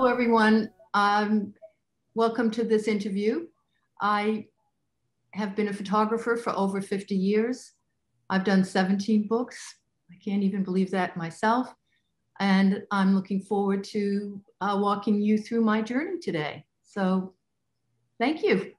Hello Um, welcome to this interview. I have been a photographer for over 50 years. I've done 17 books. I can't even believe that myself. And I'm looking forward to uh, walking you through my journey today. So thank you.